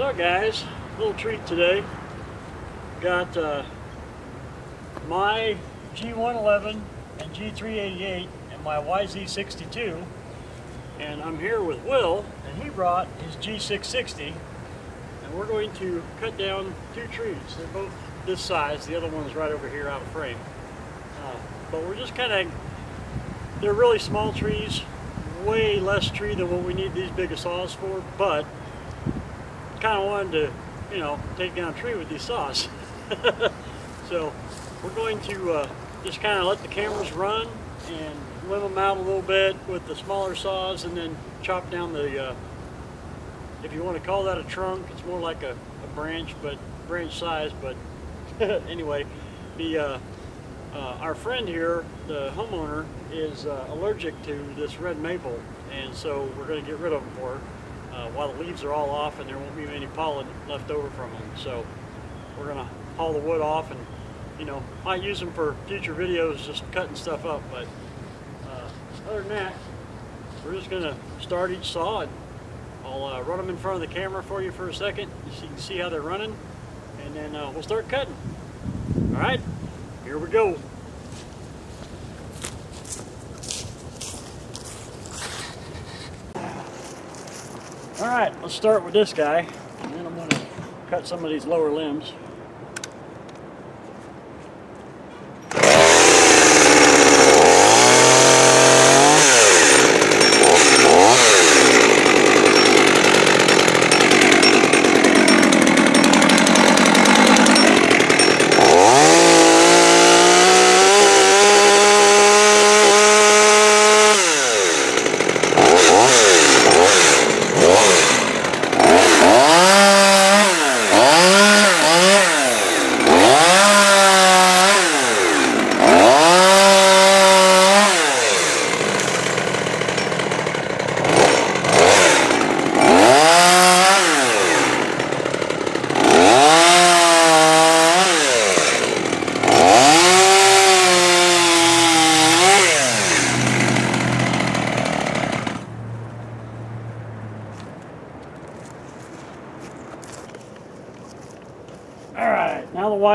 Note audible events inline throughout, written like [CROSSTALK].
So guys, little treat today. Got uh, my G111 and G388 and my YZ62 and I'm here with Will and he brought his G660 and we're going to cut down two trees. They're both this size, the other one's right over here out of frame. Uh, but we're just kind of, they're really small trees, way less tree than what we need these big saws for, but kind of wanted to, you know, take down a tree with these saws. [LAUGHS] so we're going to uh, just kind of let the cameras run and limb them out a little bit with the smaller saws and then chop down the, uh, if you want to call that a trunk, it's more like a, a branch, but branch size, but [LAUGHS] anyway, the uh, uh, our friend here, the homeowner, is uh, allergic to this red maple, and so we're going to get rid of them for her uh, while the leaves are all off and there won't be any pollen left over from them. So we're going to haul the wood off and, you know, might use them for future videos, just cutting stuff up. But uh, other than that, we're just going to start each saw and I'll uh, run them in front of the camera for you for a second so you can see how they're running and then uh, we'll start cutting. All right, here we go. All right, let's start with this guy, and then I'm to cut some of these lower limbs.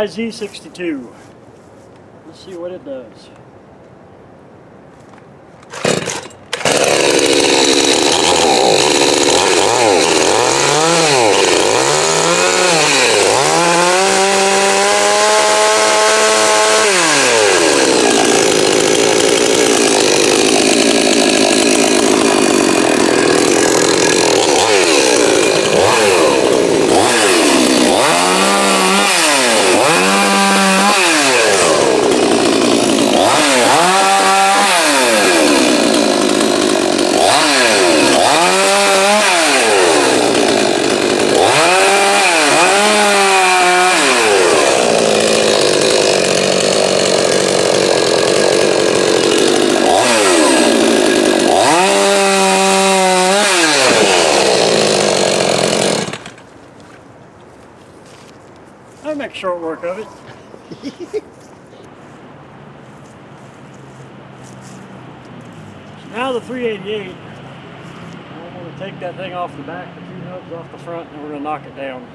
YZ62. Let's see what it does. I make short work of it. so [LAUGHS] now the 388, I'm going to take that thing off the back, the two nubs off the front, and we're going to knock it down.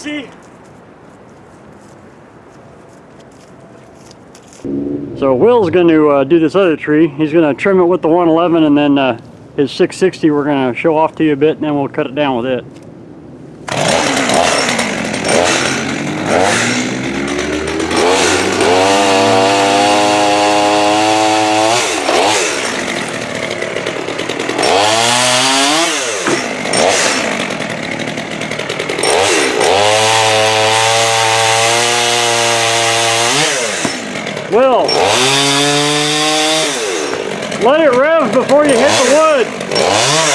Peasy. So Will's going to uh, do this other tree. He's going to trim it with the 111 and then uh, his 660 we're going to show off to you a bit and then we'll cut it down with it. Will, let it rev before you hit the wood.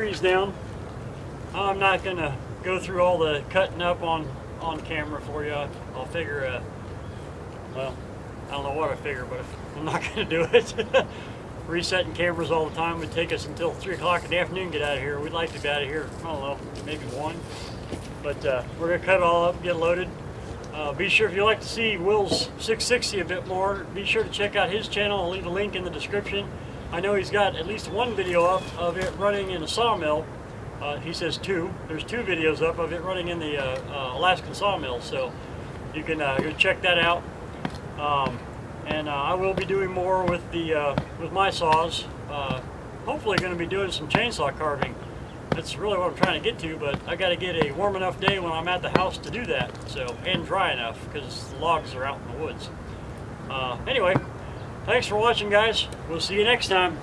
Trees down. I'm not gonna go through all the cutting up on on camera for you. I'll figure, uh, well, I don't know what I figure, but I'm not [LAUGHS] gonna do it. [LAUGHS] Resetting cameras all the time would take us until three o'clock in the afternoon to get out of here. We'd like to be out of here. I don't know, maybe one. But uh, we're gonna cut it all up, get loaded. Uh, be sure if you'd like to see Will's 660 a bit more, be sure to check out his channel. I'll leave a link in the description. I know he's got at least one video up of it running in a sawmill. Uh, he says two. There's two videos up of it running in the uh, uh, Alaskan sawmill, so you can uh, go check that out. Um, and uh, I will be doing more with the uh, with my saws. Hopefully, going to be doing some chainsaw carving. That's really what I'm trying to get to, but I got to get a warm enough day when I'm at the house to do that. So and dry enough because the logs are out in the woods. Anyway, thanks for watching, guys. We'll see you next time.